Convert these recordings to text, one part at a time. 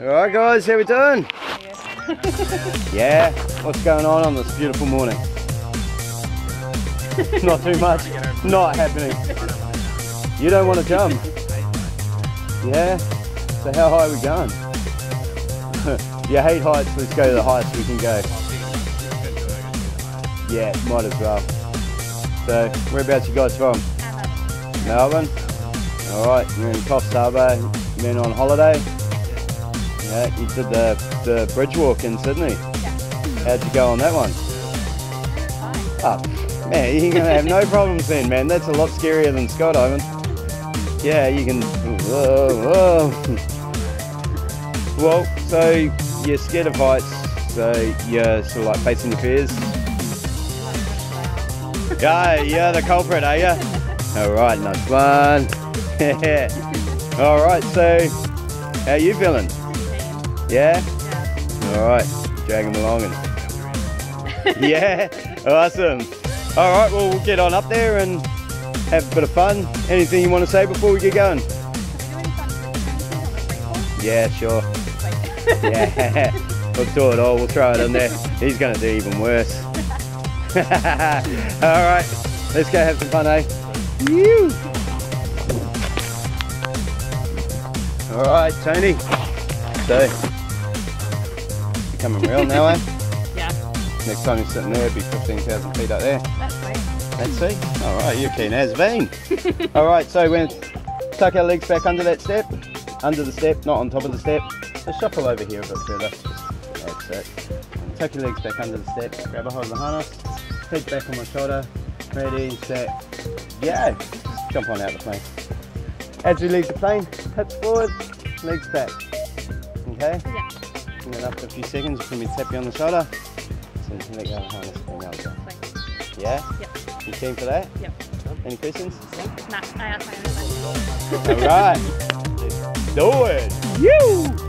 Alright guys, how we doing? yeah, what's going on on this beautiful morning? Not too much, not happening. You don't want to jump. Yeah, so how high are we going? you hate heights, let's go to the highest we can go. Yeah, might as well. So, whereabouts you guys from? Melbourne? Alright, you're in Coffs Harbour, been on holiday? Yeah, you did the, the bridge walk in Sydney. How'd you go on that one? Oh, man, you're gonna have no problems then, man. That's a lot scarier than skydiving. Yeah, you can. Whoa, whoa. Well, so you're scared of heights, so you're sort of like facing your fears. Yeah, you're the culprit, are you? All right, nice one. All right, so how you feeling? Yeah. All right, drag him along and. yeah, awesome. All right, well we'll get on up there and have a bit of fun. Anything you want to say before we get going? Yeah, sure. Yeah, we'll do it all. We'll throw it in there. He's going to do even worse. all right, let's go have some fun, eh? You. All right, Tony. So, coming real now, eh? Yeah, Next time you're sitting there, it'll be 15,000 feet up there. that's right. Let's see. All right, you're keen as been. All right, so we're gonna tuck our legs back under that step, under the step, not on top of the step. So shuffle over here a bit further. That's it. Tuck your legs back under the step, grab a hold of the harness, head back on my shoulder, ready, set, go. Jump on out of the plane. As we leave the plane, hips forward, legs back. Okay? Yeah, And then after a few seconds, you can be tap you on the shoulder. So you can let go of the harness and go. Yeah? Yep, You keen for that? yep. Any questions? Nah, I asked my own question. All right. Let's do it. You.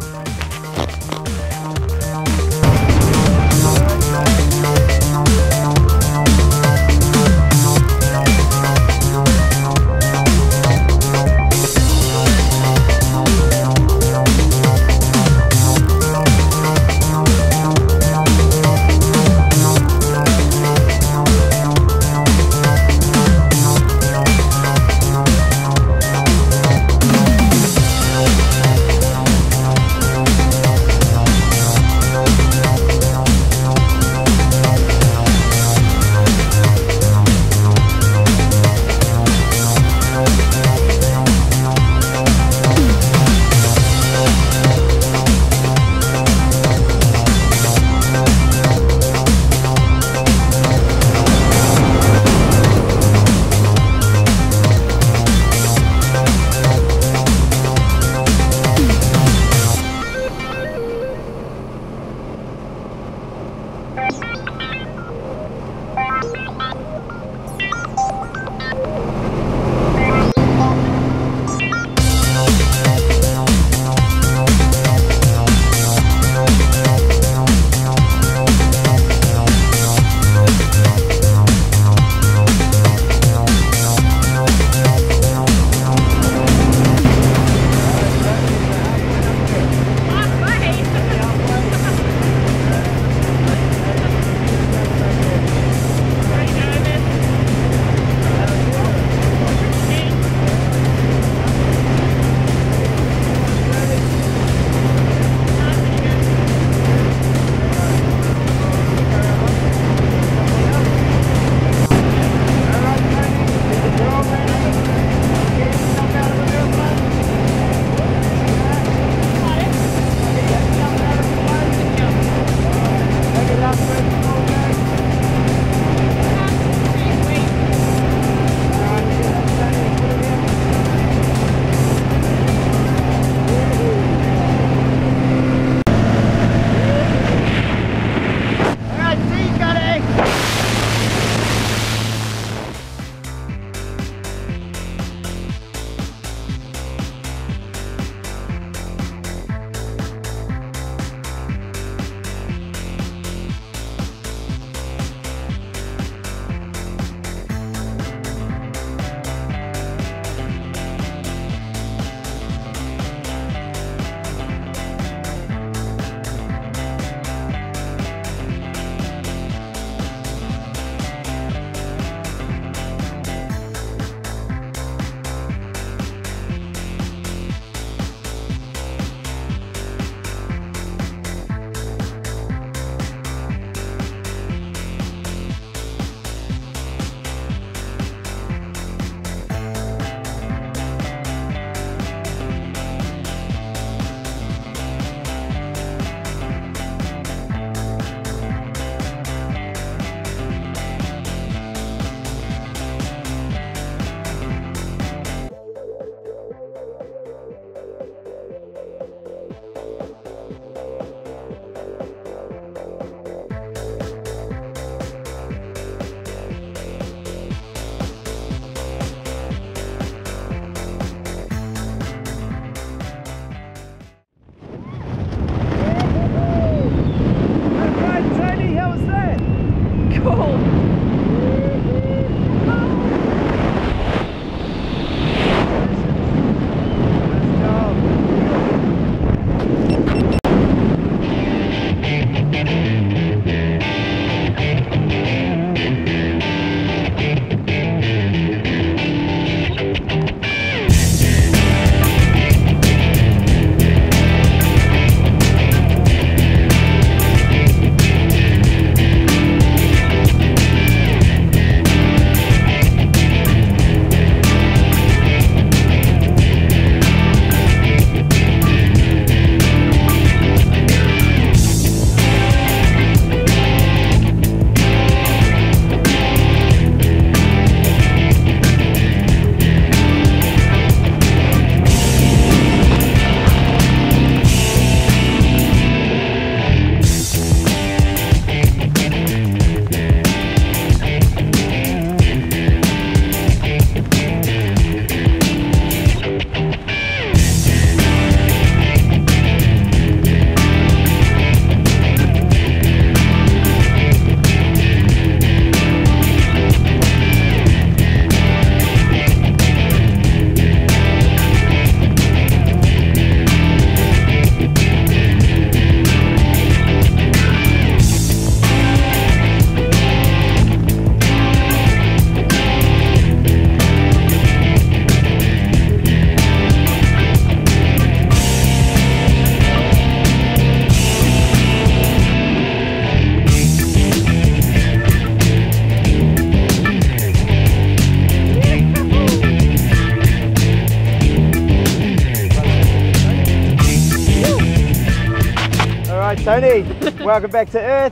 Tony, welcome back to Earth.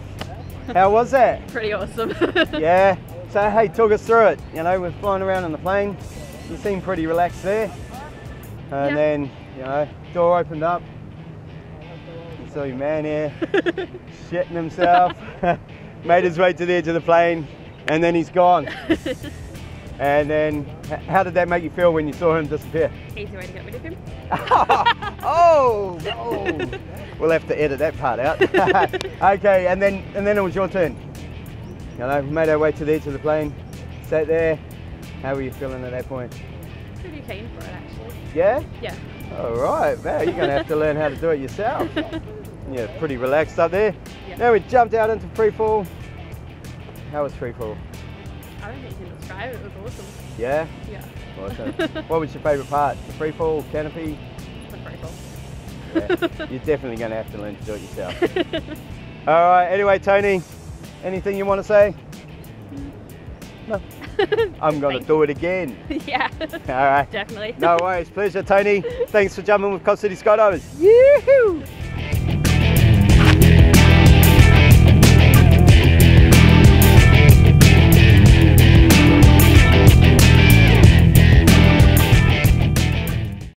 How was that? Pretty awesome. Yeah. So hey, talk us through it. You know, we're flying around in the plane. You seem pretty relaxed there. And Yeah. then, you know, door opened up. You saw your man here shitting himself. Made his way to the edge of the plane, and then he's gone. And then, how did that make you feel when you saw him disappear? Easy way to get rid of him. oh, oh. We'll have to edit that part out. okay, and then and then it was your turn. You know, we made our way to the edge of the plane, sat there. How were you feeling at that point? Pretty keen for it actually. Yeah? Yeah. All right, man, you're going to have to learn how to do it yourself. Yeah, pretty relaxed up there. Yeah. Now we jumped out into free fall. How was free fall? I don't think you can describe it. It was awesome. Yeah? Yeah. Awesome. what was your favourite part? The free fall, canopy? It's pretty cool. Yeah. You're definitely going to have to learn to do it yourself. All right. Anyway, Tony, anything you want to say? Mm. No. I'm going to do it again. yeah. All right. Definitely. No worries. Pleasure, Tony. Thanks for jumping with Coffs City Skydivers. Yoo-hoo!